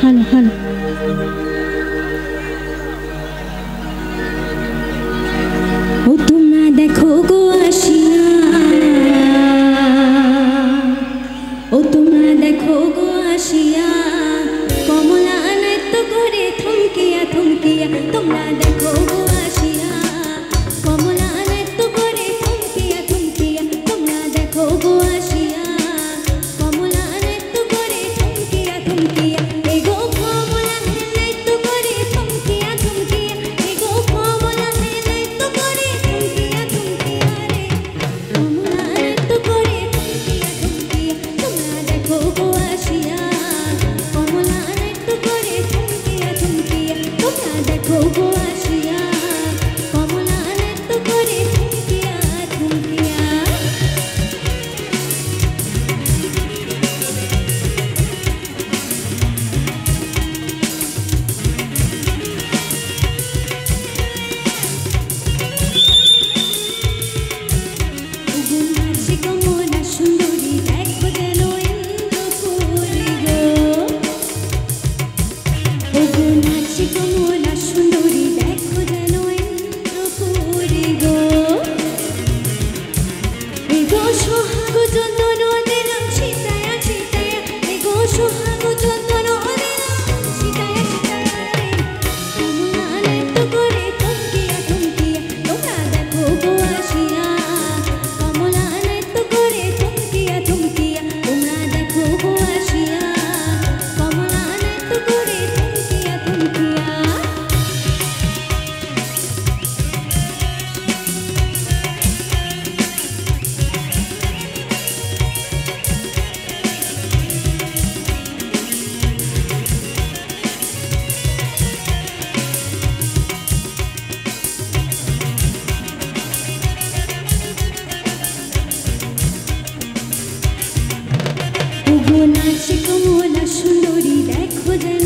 হানো হানো ও তোমরা দেখো গো আসিয়া। ও তোমরা দেখো গো আসিয়া। কমলা নৃত্য করে থমকিয়া থমকিয়া, তোমরা দেখো সে কমলা সুন্দরী দেখো যেন